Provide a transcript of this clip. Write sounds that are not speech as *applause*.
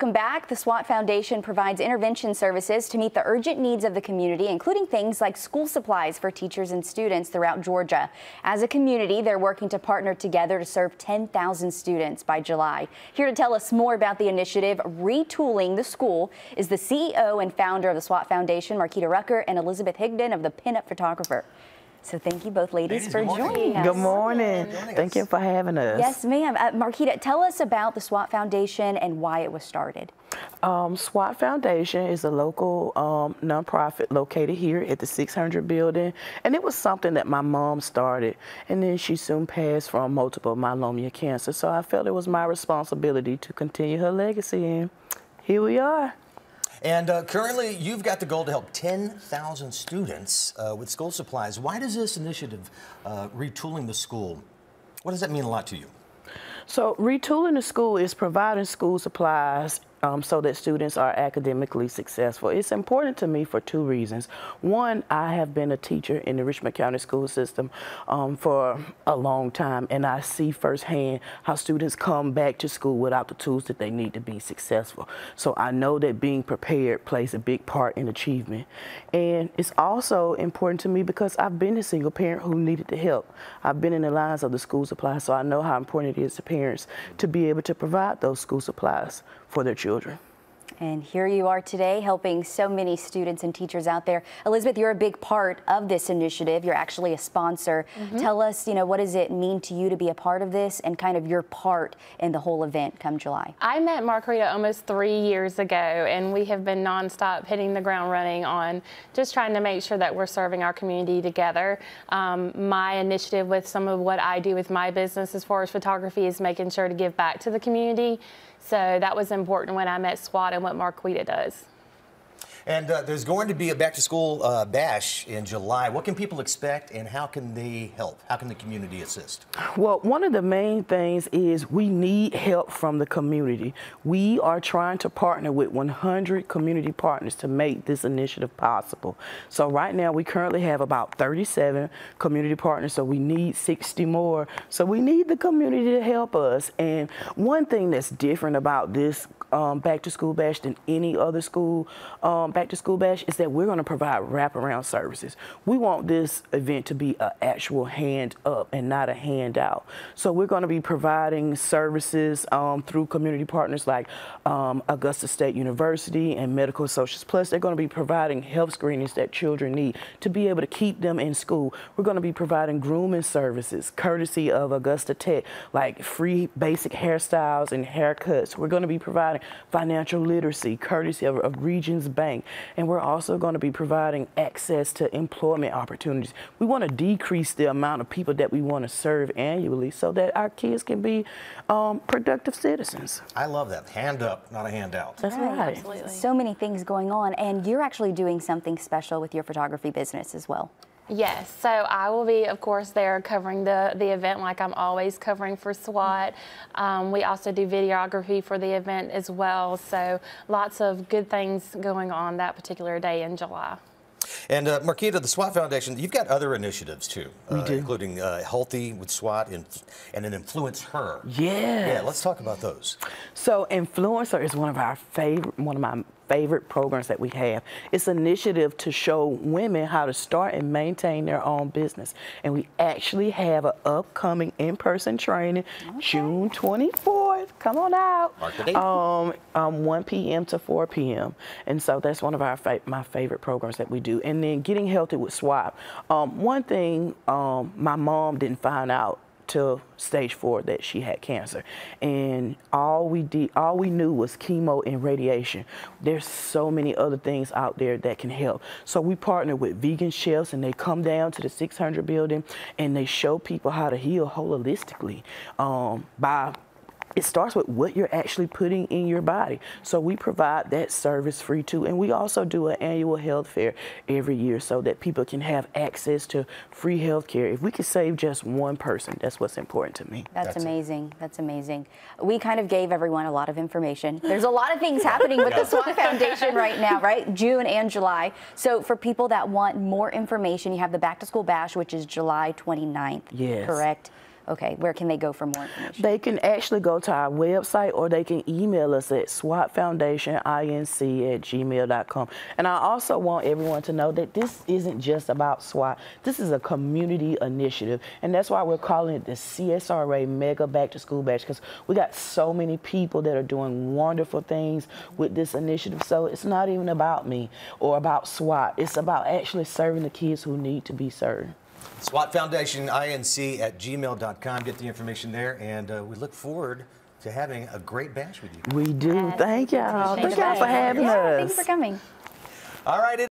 Welcome back. The SWAT Foundation provides intervention services to meet the urgent needs of the community, including things like school supplies for teachers and students throughout Georgia. As a community, they're working to partner together to serve 10,000 students by July. Here to tell us more about the initiative, Retooling the School, is the CEO and founder of the SWAT Foundation, Marquita Rucker, and Elizabeth Higdon of the Pinup Photographer. So thank you both ladies, ladies for joining us. Good morning. Thank you for having us. Yes, ma'am. Uh, Marquita, tell us about the SWAT Foundation and why it was started. Um, SWAT Foundation is a local um, nonprofit located here at the 600 building, and it was something that my mom started, and then she soon passed from multiple myeloma cancer. So I felt it was my responsibility to continue her legacy, and here we are. And uh, currently, you've got the goal to help 10,000 students uh, with school supplies. Why does this initiative, uh, Retooling the School, what does that mean a lot to you? So retooling the school is providing school supplies um, so that students are academically successful. It's important to me for two reasons. One, I have been a teacher in the Richmond County school system um, for a long time, and I see firsthand how students come back to school without the tools that they need to be successful. So I know that being prepared plays a big part in achievement. And it's also important to me because I've been a single parent who needed the help. I've been in the lines of the school supplies, so I know how important it is to parents to be able to provide those school supplies for their children. And here you are today helping so many students and teachers out there. Elizabeth, you're a big part of this initiative. You're actually a sponsor. Mm -hmm. Tell us, you know, what does it mean to you to be a part of this and kind of your part in the whole event come July? I met Marquita almost three years ago, and we have been nonstop hitting the ground running on just trying to make sure that we're serving our community together. Um, my initiative with some of what I do with my business as far as photography is making sure to give back to the community. So that was important when I met SWAT and what Marquita does. And uh, there's going to be a back to school uh, bash in July. What can people expect and how can they help? How can the community assist? Well, one of the main things is we need help from the community. We are trying to partner with 100 community partners to make this initiative possible. So right now we currently have about 37 community partners, so we need 60 more. So we need the community to help us. And one thing that's different about this um, back to school bash than any other school um, back to school bash is that we're going to provide wraparound services. We want this event to be an actual hand up and not a handout. So we're going to be providing services um, through community partners like um, Augusta State University and Medical Associates Plus. They're going to be providing health screenings that children need to be able to keep them in school. We're going to be providing grooming services courtesy of Augusta Tech, like free basic hairstyles and haircuts. We're going to be providing financial literacy, courtesy of, of Regions Bank. And we're also going to be providing access to employment opportunities. We want to decrease the amount of people that we want to serve annually so that our kids can be um, productive citizens. I love that. Hand up, not a handout. That's right. right. Absolutely. So many things going on. And you're actually doing something special with your photography business as well. Yes, so I will be, of course, there covering the, the event like I'm always covering for SWAT. Um, we also do videography for the event as well, so lots of good things going on that particular day in July. And uh, Marquita, the SWAT Foundation, you've got other initiatives too, we uh, do. including uh, Healthy with SWAT and, and an Influence Her. Yeah. Yeah, let's talk about those. So Influence Her is one of our favorite, one of my favorite programs that we have. It's an initiative to show women how to start and maintain their own business. And we actually have an upcoming in-person training okay. June 24th. Come on out. Um, um, 1 p.m. to 4 p.m. And so that's one of our fa my favorite programs that we do. And then getting healthy with SWAT. Um, one thing um, my mom didn't find out till stage four that she had cancer and all we did all we knew was chemo and radiation there's so many other things out there that can help so we partner with vegan chefs and they come down to the 600 building and they show people how to heal holistically um, by it starts with what you're actually putting in your body. So we provide that service free too. And we also do an annual health fair every year so that people can have access to free health care. If we could save just one person, that's what's important to me. That's, that's amazing. It. That's amazing. We kind of gave everyone a lot of information. There's a lot of things *laughs* happening with the SWAT Foundation right now, right? June and July. So for people that want more information, you have the Back to School Bash, which is July 29th. Yes. Correct? Okay, where can they go for more information? They can actually go to our website or they can email us at swatfoundationinc at gmail.com. And I also want everyone to know that this isn't just about SWAT. This is a community initiative. And that's why we're calling it the CSRA Mega Back to School Bash because we got so many people that are doing wonderful things with this initiative. So it's not even about me or about SWAT. It's about actually serving the kids who need to be served. SWAT Foundation INC at gmail.com. Get the information there, and uh, we look forward to having a great bash with you. We do. Yes. Thank y'all. Thank Thank y'all for having yeah, us. Thank you for coming. All right.